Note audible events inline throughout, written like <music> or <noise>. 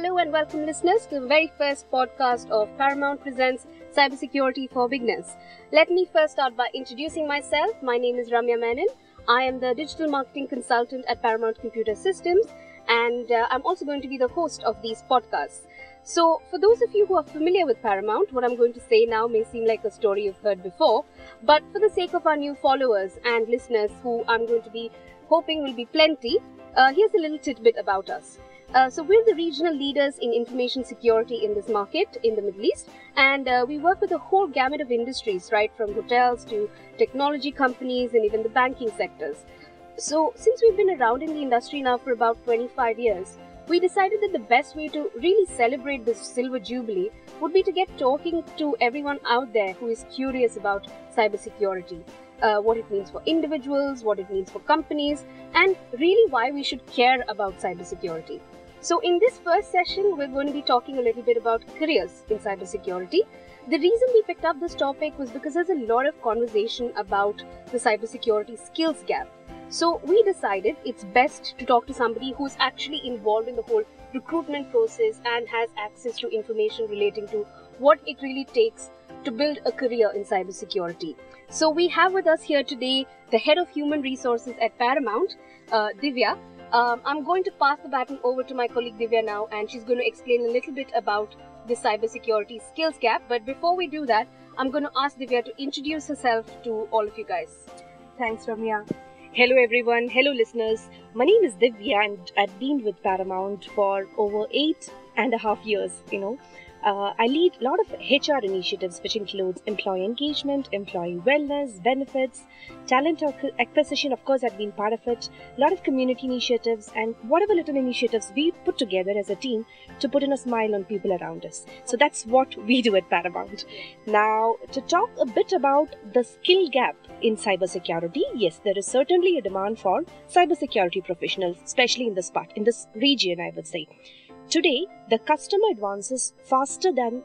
hello and welcome listeners to the very first podcast of Paramount Presents Cybersecurity for Beginners. Let me first start by introducing myself. My name is Ramya Menon. I am the digital marketing consultant at Paramount Computer Systems and uh, I'm also going to be the host of these podcasts. So, for those of you who are familiar with Paramount, what I'm going to say now may seem like a story you've heard before, but for the sake of our new followers and listeners who I'm going to be hoping will be plenty, uh, here's a little tidbit about us. Uh, so we're the regional leaders in information security in this market in the Middle East, and uh, we work with a whole gamut of industries, right from hotels to technology companies and even the banking sectors. So since we've been around in the industry now for about 25 years, we decided that the best way to really celebrate this silver jubilee would be to get talking to everyone out there who is curious about cybersecurity. Uh, what it means for individuals, what it means for companies, and really why we should care about cybersecurity. So, in this first session, we're going to be talking a little bit about careers in cybersecurity. The reason we picked up this topic was because there's a lot of conversation about the cybersecurity skills gap. So, we decided it's best to talk to somebody who's actually involved in the whole recruitment process and has access to information relating to what it really takes to build a career in cybersecurity. So, we have with us here today the head of human resources at Paramount, uh, Divya. Um, I'm going to pass the baton over to my colleague Divya now, and she's going to explain a little bit about the cybersecurity skills gap. But before we do that, I'm going to ask Divya to introduce herself to all of you guys. Thanks, Ramya. Hello, everyone. Hello, listeners. My name is Divya, and I've been with Paramount for over eight and a half years. You know, uh, I lead a lot of HR initiatives, which includes employee engagement, employee wellness, benefits, talent acquisition. Of course, I've been part of it. A lot of community initiatives and whatever little initiatives we put together as a team to put in a smile on people around us. So that's what we do at Paramount. Now, to talk a bit about the skill gap in cybersecurity, yes, there is certainly a demand for cybersecurity professionals, especially in this part, in this region, I would say. Today, the customer advances faster than,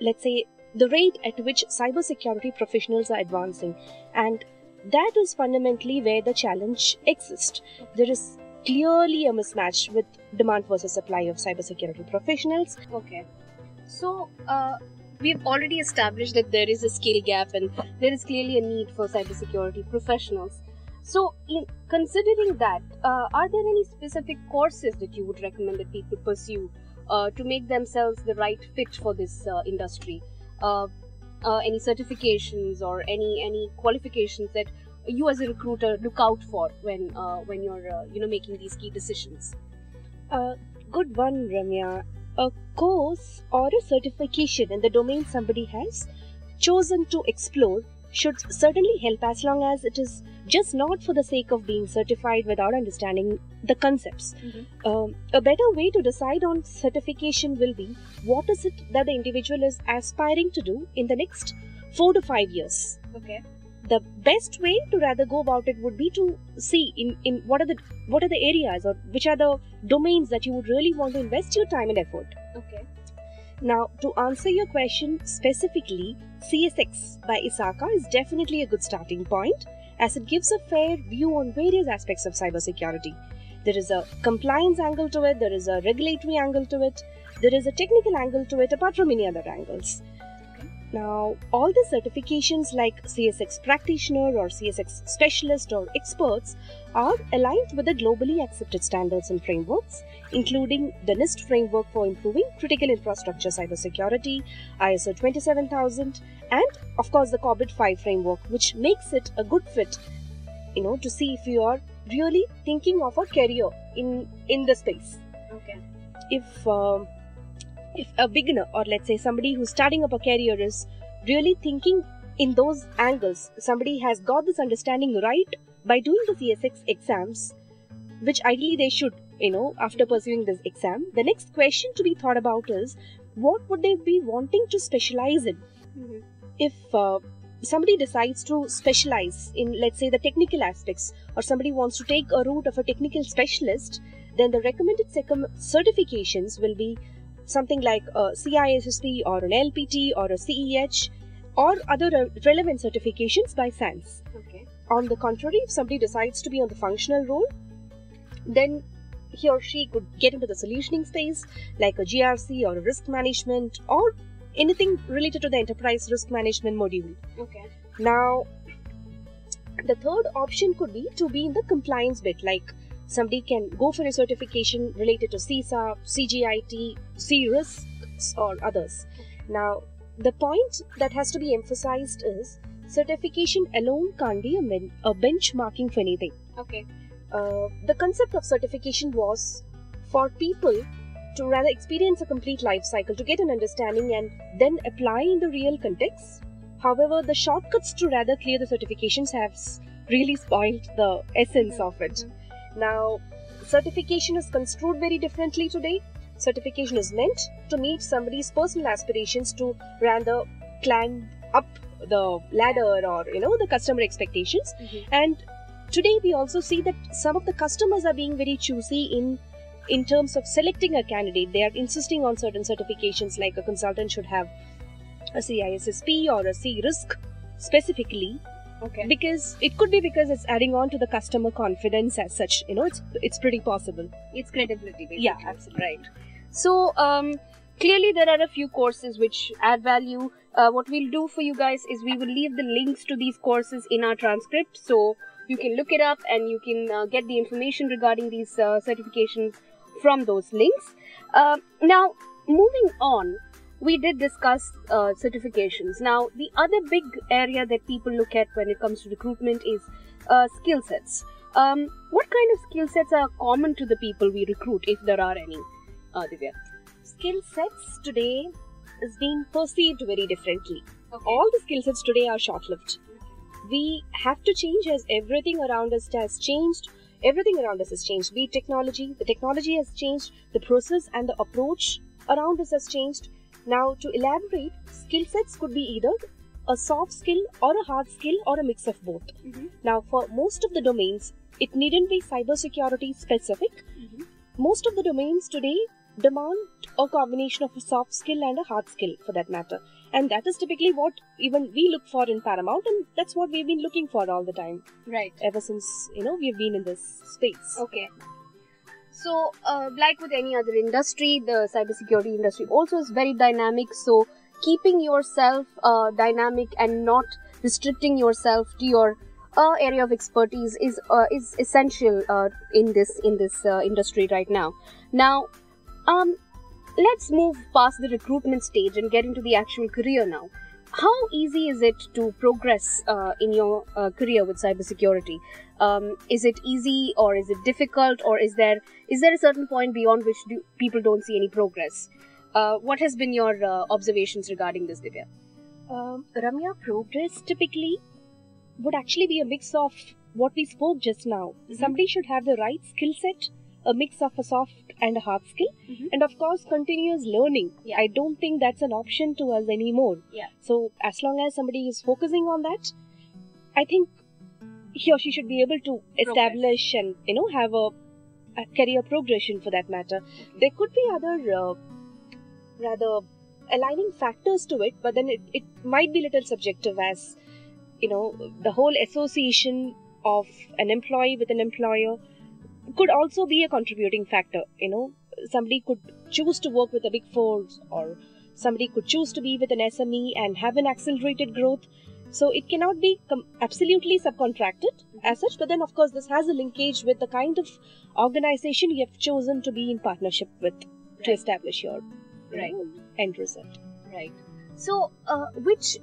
let's say, the rate at which cybersecurity professionals are advancing. And that is fundamentally where the challenge exists. There is clearly a mismatch with demand versus supply of cybersecurity professionals. Okay. So, uh, we've already established that there is a skill gap and there is clearly a need for cybersecurity professionals. So, in considering that, uh, are there any specific courses that you would recommend that people pursue uh, to make themselves the right fit for this uh, industry? Uh, uh, any certifications or any any qualifications that you as a recruiter look out for when uh, when you're you know making these key decisions? good one, Ramya. A course or a certification in the domain somebody has chosen to explore should certainly help as long as it is just not for the sake of being certified without understanding the concepts. Mm-hmm. Um, a better way to decide on certification will be what is it that the individual is aspiring to do in the next four to five years. Okay. The best way to rather go about it would be to see in, in what are the what are the areas or which are the domains that you would really want to invest your time and effort. Okay. Now, to answer your question specifically, CSX by ISACA is definitely a good starting point as it gives a fair view on various aspects of cybersecurity. There is a compliance angle to it, there is a regulatory angle to it, there is a technical angle to it, apart from many other angles. Now, all the certifications like CSX practitioner or CSX specialist or experts are aligned with the globally accepted standards and frameworks, including the NIST framework for improving critical infrastructure cybersecurity, ISO 27000, and of course the COBIT 5 framework, which makes it a good fit, you know, to see if you are really thinking of a career in in the space. Okay. If uh, if a beginner or let's say somebody who's starting up a career is really thinking in those angles, somebody has got this understanding right by doing the CSX exams, which ideally they should, you know, after pursuing this exam. The next question to be thought about is what would they be wanting to specialize in? Mm-hmm. If uh, somebody decides to specialize in, let's say, the technical aspects, or somebody wants to take a route of a technical specialist, then the recommended certifications will be something like a CISSP or an LPT or a CEH or other relevant certifications by SANS. Okay. On the contrary, if somebody decides to be on the functional role, then he or she could get into the solutioning space, like a GRC or a risk management or anything related to the enterprise risk management module. Okay. Now, the third option could be to be in the compliance bit, like somebody can go for a certification related to CISA, CGEIT, C risks, or others. Now, the point that has to be emphasized is certification alone can't be a, a benchmarking for anything. Okay. Uh, the concept of certification was for people to rather experience a complete life cycle to get an understanding and then apply in the real context. However, the shortcuts to rather clear the certifications have really spoiled the essence of it. Now, certification is construed very differently today. Certification is meant to meet somebody's personal aspirations to rather climb up the ladder or you know the customer expectations Mhm. and today we also see that some of the customers are being very choosy in in terms of selecting a candidate they are insisting on certain certifications like a consultant should have a CISSP or a CRISC specifically Okay. because it could be because it's adding on to the customer confidence as such you know it's it's pretty possible It's credibility, basically. yeah absolutely Right. So, um, clearly there are a few courses which add value. Uh, what we'll do for you guys is we will leave the links to these courses in our transcript, so you can look it up and you can uh, get the information regarding these uh, certifications from those links. Uh, now, moving on, we did discuss uh, certifications. Now, the other big area that people look at when it comes to recruitment is uh, skill sets. Um, what kind of skill sets are common to the people we recruit, if there are any? Uh, Divya. skill sets today is being perceived very differently Okay. all the skill sets today are short lived we have to change as everything around us has changed everything around us has changed be it technology the technology has changed the process and the approach around us has changed now to elaborate skill sets could be either a soft skill or a hard skill or a mix of both Mhm. now for most of the domains it needn't be cybersecurity specific Mhm. most of the domains today demand a combination of a soft skill and a hard skill for that matter and that is typically what even we look for in paramount and that's what we've been looking for all the time Right. ever since you know we've been in this space Okay. So, uh, like with any other industry, the cybersecurity industry also is very dynamic. So, keeping yourself uh, dynamic and not restricting yourself to your uh, area of expertise is uh, is essential uh, in this in this uh, industry right now. Now, um, let's move past the recruitment stage and get into the actual career now. How easy is it to progress uh, in your uh, career with cybersecurity? Um, is it easy or is it difficult or is there is there a certain point beyond which do, people don't see any progress? Uh, what has been your uh, observations regarding this, Divya? um, ramya progress typically would actually be a mix of what we spoke just now Mhm. somebody should have the right skill set a mix of a soft and a hard skill Mhm. and of course continuous learning Yeah. i don't think that's an option to us anymore Yeah. so as long as somebody is focusing on that i think he or she should be able to establish and you know have a, a career progression for that matter there could be other uh, rather aligning factors to it but then it, it might be little subjective as you know the whole association of an employee with an employer could also be a contributing factor you know somebody could choose to work with a big four or somebody could choose to be with an sme and have an accelerated growth so it cannot be com- absolutely subcontracted as such but then of course this has a linkage with the kind of organization you have chosen to be in partnership with to establish your Right. end result Right. So, uh, which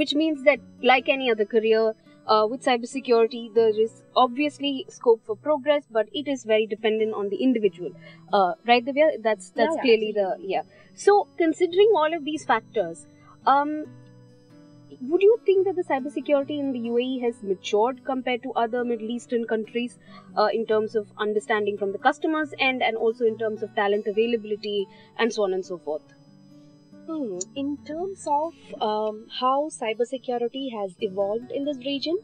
which means that, like any other career, uh, with cybersecurity, there is obviously scope for progress, but it is very dependent on the individual. Uh, right, Divya? That's that's Yeah, yeah, clearly the yeah. So, considering all of these factors, um, would you think that the cybersecurity in the UAE has matured compared to other Middle Eastern countries uh, in terms of understanding from the customers end and also in terms of talent availability and so on and so forth? Hmm. In terms of um, how cybersecurity has evolved in this region,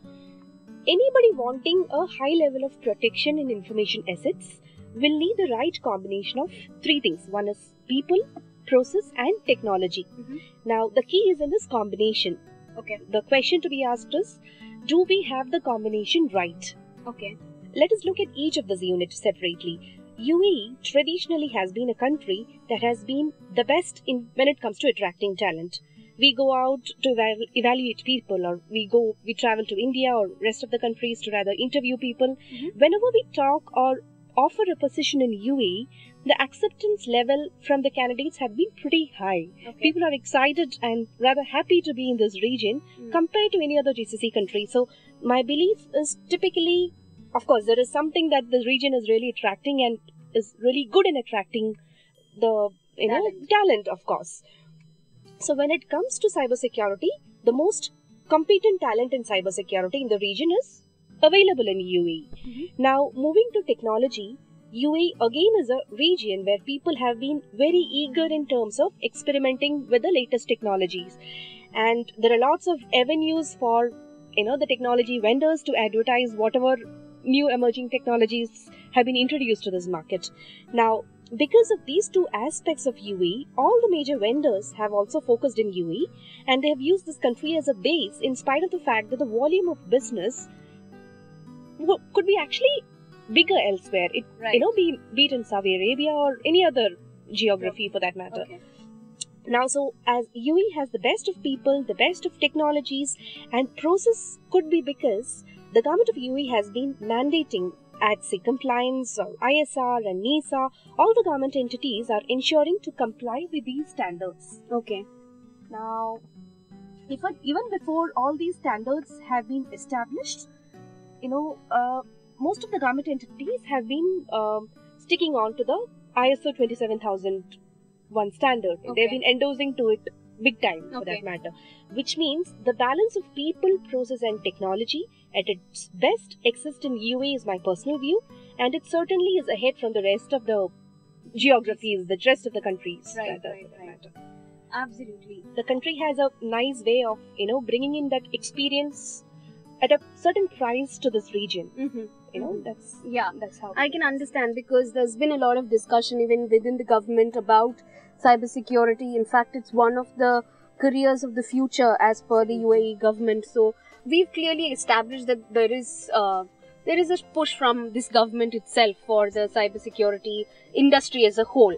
anybody wanting a high level of protection in information assets will need the right combination of three things. One is people, process, and technology. Mhm. Now, the key is in this combination. Okay. The question to be asked is do we have the combination right? Okay. Let us look at each of these units separately. UAE traditionally has been a country that has been the best in when it comes to attracting talent. We go out to eval- evaluate people, or we go, we travel to India or rest of the countries to rather interview people. Mhm. Whenever we talk or offer a position in UAE, the acceptance level from the candidates have been pretty high. Okay. People are excited and rather happy to be in this region Mm. compared to any other GCC country. So my belief is typically, of course, there is something that the region is really attracting and is really good in attracting the you know Talent. talent, of course. So when it comes to cybersecurity, the most competent talent in cybersecurity in the region is available in UAE. Mhm. Now moving to technology, UAE again is a region where people have been very eager in terms of experimenting with the latest technologies. And there are lots of avenues for you know the technology vendors to advertise whatever new emerging technologies have been introduced to this market. Now, because of these two aspects of UAE, all the major vendors have also focused in UAE and they have used this country as a base in spite of the fact that the volume of business could be actually bigger elsewhere. It Right. you know be, be it in Saudi Arabia or any other geography for that matter. Okay. Now, so as UAE has the best of people, the best of technologies, and process could be because the government of UAE has been mandating ADSIC compliance or ISR and NESA. All the government entities are ensuring to comply with these standards. Okay. Now, if even before all these standards have been established, you know, uh, most of the government entities have been um, sticking on to the ISO 27001 standard. Okay. They've been endorsing to it big time for that matter. Which means the balance of people, process, and technology at its best exists in UAE is my personal view, and it certainly is ahead from the rest of the geographies, the rest of the countries. Right, rather, right, for that right. matter Absolutely. the country has a nice way of you know bringing in that experience at a certain price to this region Mm-hmm. You know Mhm. that's Yeah. that's how I can understand because there's been a lot of discussion even within the government about cybersecurity. In fact, it's one of the careers of the future as per the UAE government. So we've clearly established that there is uh, there is a push from this government itself for the cybersecurity industry as a whole.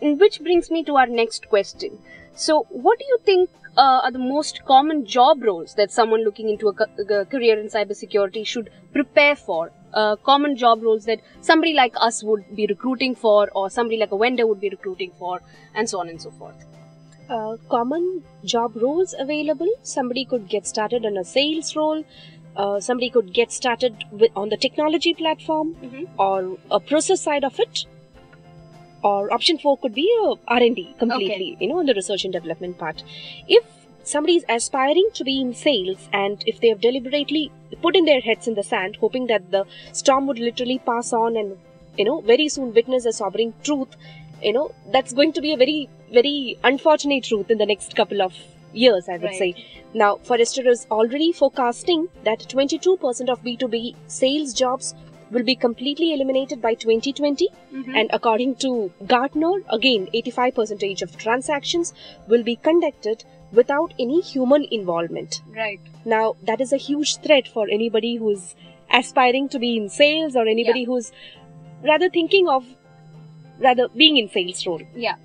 Which brings me to our next question. So, what do you think uh, are the most common job roles that someone looking into a, ca- a career in cybersecurity should prepare for? Uh, common job roles that somebody like us would be recruiting for, or somebody like a vendor would be recruiting for, and so on and so forth. uh, common job roles available. Somebody could get started on a sales role. Uh, somebody could get started with, on the technology platform Mhm. or a process side of it. Or option 4 could be a r&d completely you know on the research and development part. If somebody is aspiring to be in sales and if they have deliberately put in their heads in the sand hoping that the storm would literally pass on and you know very soon witness a sobering truth you know that's going to be a very very unfortunate truth in the next couple of years i would Right. say. Now forrester is already forecasting that 22% of b2b sales jobs will be completely eliminated by 2020 mm-hmm. and according to gartner again 85% of transactions will be conducted without any human involvement. Right, now that is a huge threat for anybody who's aspiring to be in sales or anybody who's rather thinking of rather being in sales role. Yeah,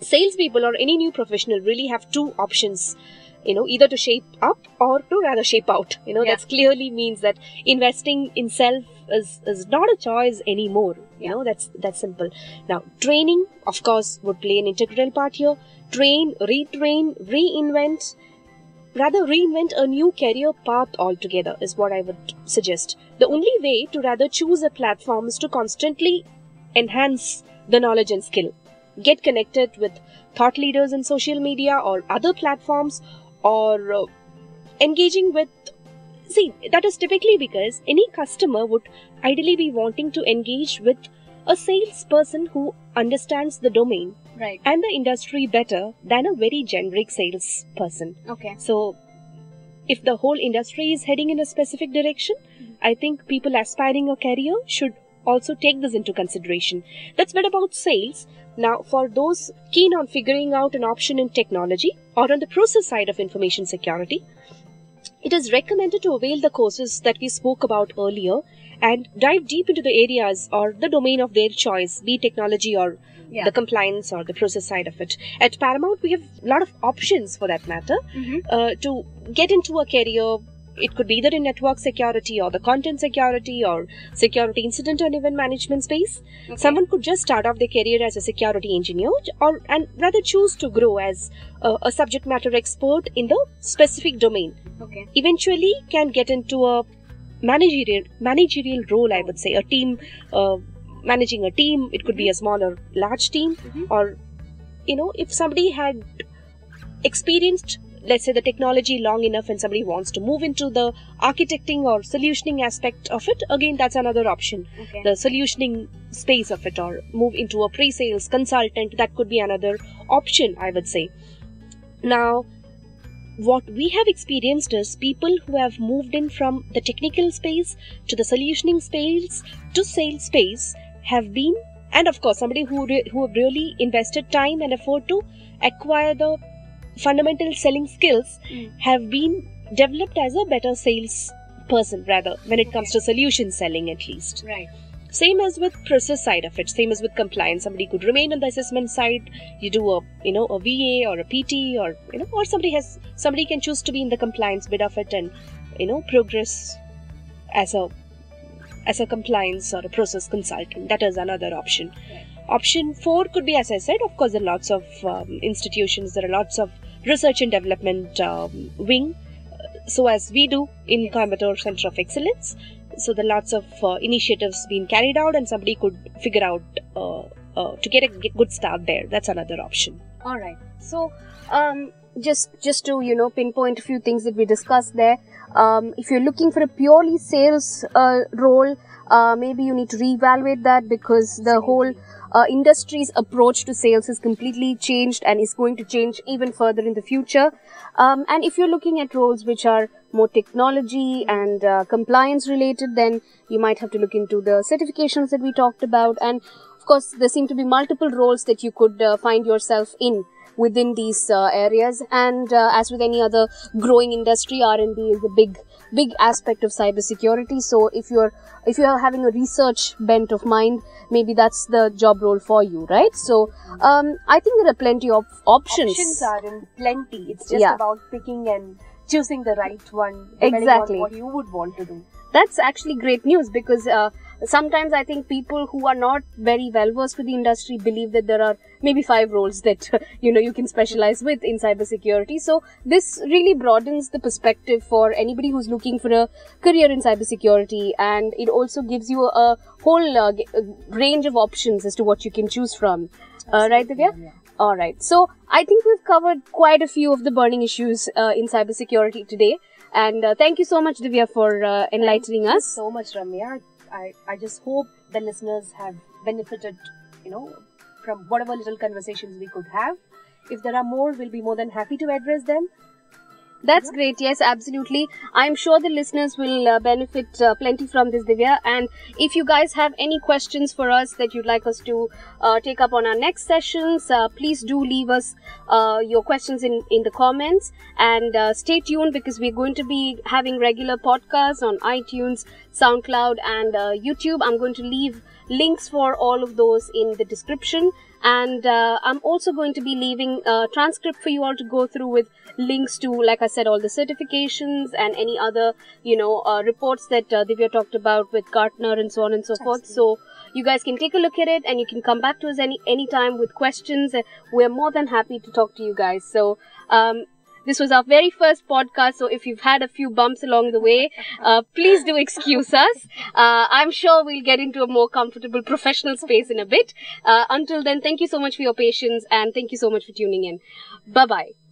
salespeople or any new professional really have two options you know either to shape up or to rather shape out. You know Yeah. that clearly means that investing in self is, is not a choice anymore. You Yeah. know that's that's simple. Now training of course would play an integral part here. Train retrain reinvent rather reinvent a new career path altogether is what i would suggest. The only way to rather choose a platform is to constantly enhance the knowledge and skill. Get connected with thought leaders in social media or other platforms or uh, engaging with see that is typically because any customer would ideally be wanting to engage with a salesperson who understands the domain right, and the industry better than a very generic salesperson. Okay, so if the whole industry is heading in a specific direction Mhm. i think people aspiring a career should also take this into consideration that's bit about sales now for those keen on figuring out an option in technology or on the process side of information security it is recommended to avail the courses that we spoke about earlier and dive deep into the areas or the domain of their choice, be technology or Yeah. the compliance or the process side of it. At Paramount, we have a lot of options for that matter Mhm. uh, to get into a career. It could be either in network security or the content security or security incident and event management space. Okay. Someone could just start off their career as a security engineer or and rather choose to grow as a, a subject matter expert in the specific domain. Okay. Eventually, can get into a managerial managerial role. I would say a team uh, managing a team. It could be a small or large team, Mhm. or you know, if somebody had experienced let's say the technology long enough and somebody wants to move into the architecting or solutioning aspect of it again that's another option Okay. the solutioning space of it or move into a pre-sales consultant that could be another option i would say now what we have experienced is people who have moved in from the technical space to the solutioning space to sales space have been and of course somebody who re- who have really invested time and effort to acquire the fundamental selling skills Mm. have been developed as a better sales person rather when it comes to solution selling at least Right. same as with process side of it same as with compliance somebody could remain on the assessment side you do a you know a va or a pt or you know or somebody has somebody can choose to be in the compliance bit of it and you know progress as a as a compliance or a process consultant that is another option Right. Option 4 could be as i said of course there are lots of um, institutions there are lots of research and development um, wing uh, so as we do in coimbatore center of excellence so there are lots of uh, initiatives being carried out and somebody could figure out uh, uh, to get a good start there that's another option All right. So, um, just just to you know pinpoint a few things that we discussed there. Um, if you're looking for a purely sales uh, role, uh, maybe you need to reevaluate that because the whole uh, industry's approach to sales has completely changed and is going to change even further in the future. Um, and if you're looking at roles which are more technology and uh, compliance related, then you might have to look into the certifications that we talked about. And of course, there seem to be multiple roles that you could uh, find yourself in within these uh, areas. And uh, as with any other growing industry, R&D is a big big aspect of cybersecurity. So if you're if you are having a research bent of mind, maybe that's the job role for you, right? So um, I think there are plenty of options. options are in plenty it's just Yeah. about picking and choosing the right one Exactly. on what you would want to do That's actually great news because uh, sometimes I think people who are not very well versed with the industry believe that there are maybe five roles <laughs> that you know you can specialize with in cybersecurity. So this really broadens the perspective for anybody who's looking for a career in cybersecurity, and it also gives you a whole uh, g- uh, range of options as to what you can choose from. Uh, right, Divya? Yeah. All right. So I think we've covered quite a few of the burning issues uh, in cybersecurity today. And uh, thank you so much, Divya, for uh, enlightening Thank you us. so much ramya I, I just hope the listeners have benefited you know from whatever little conversations we could have. If there are more we'll be more than happy to address them That's great. Yes, absolutely. I'm sure the listeners will uh, benefit uh, plenty from this, Divya. And if you guys have any questions for us that you'd like us to uh, take up on our next sessions, uh, please do leave us uh, your questions in, in the comments. And uh, stay tuned because we're going to be having regular podcasts on iTunes, SoundCloud, and uh, YouTube. I'm going to leave links for all of those in the description. And uh, I'm also going to be leaving a transcript for you all to go through with links to, like I said, all the certifications and any other, you know, uh, reports that uh, Divya talked about with Gartner and so on and so forth. So you guys can take a look at it and you can come back to us any anytime with questions. We're more than happy to talk to you guys. So um, this was our very first podcast, so if you've had a few bumps along the way, uh, please do excuse us. Uh, I'm sure we'll get into a more comfortable professional space in a bit. Uh, until then, thank you so much for your patience and thank you so much for tuning in. Bye bye.